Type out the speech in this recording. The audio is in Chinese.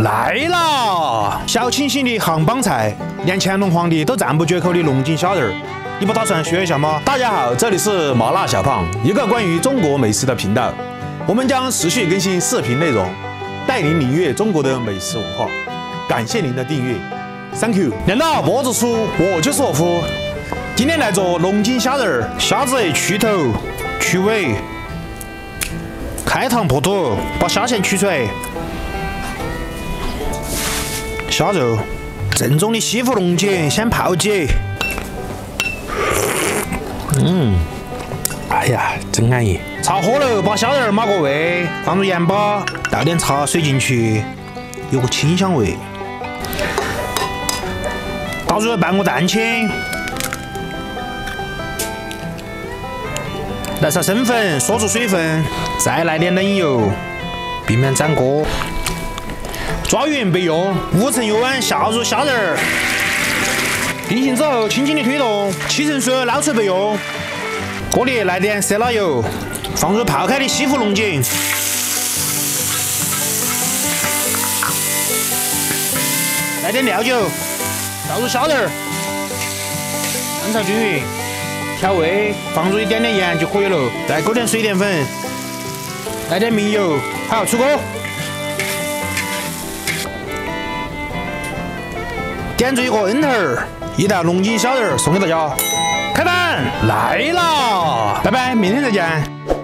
来啦！小清新的杭帮菜，连乾隆皇帝都赞不绝口的龙井虾仁儿，你不打算学一下吗？大家好，这里是麻辣小胖，一个关于中国美食的频道。我们将持续更新视频内容，带您领略中国的美食文化。感谢您的订阅，Thank you。练到脖子粗，我就是我夫。今天来做龙井虾仁儿，虾子去头去尾，开膛破肚，把虾线取出来。虾肉，正宗的西湖龙井，先泡几。嗯，哎呀，真安逸。茶火了，把虾仁码个味，放入盐巴，倒点茶水进去，有个清香味。倒入半个蛋清，来勺生粉，锁住水分，再来点冷油，避免粘锅。抓匀备用，五成油碗下入虾仁儿，定型之后轻轻的推动，七成熟捞出备用。锅里来点色拉油，放入泡开的西湖龙井，来点料酒，倒入虾仁儿，翻炒均匀，调味，放入一点点盐就可以了，再勾点水淀粉，来点明油，好出锅。点缀一个恩头儿，一道龙井虾仁送给大家，开饭来了！拜拜，明天再见。